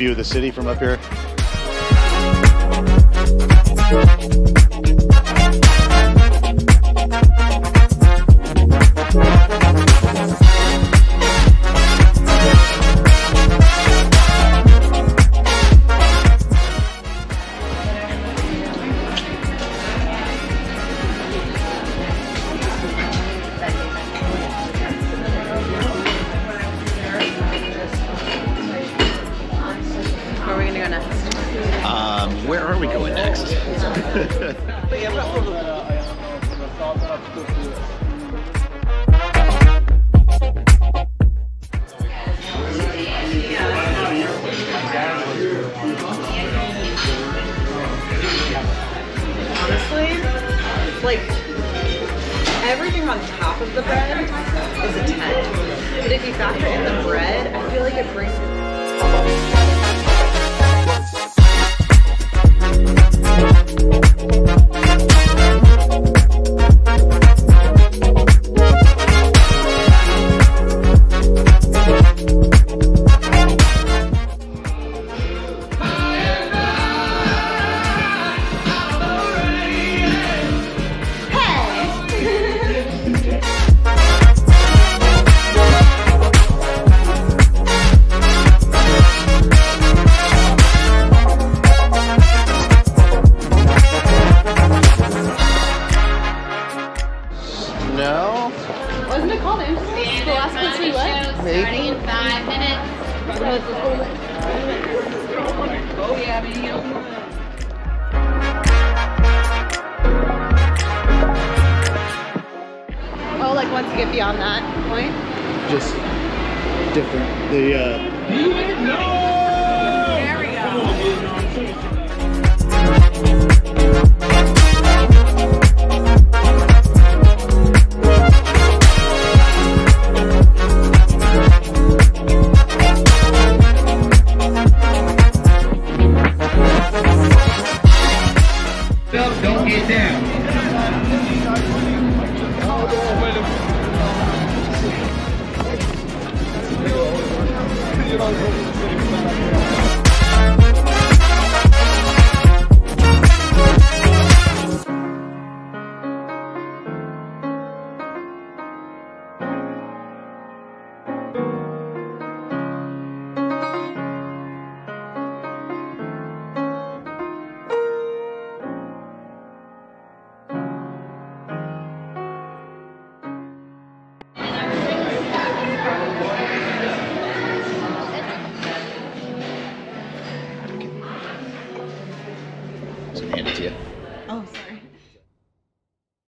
view of the city from up here. Um, where are we going next? Honestly, like everything on top of the bread is a 10. But if you factor in the bread, I feel like it brings it no. Wasn't it called Interesting? The last place we went? Starting in five minutes. Oh, like once you get beyond that point? Just different. The uh, just hand it to you. Oh, sorry.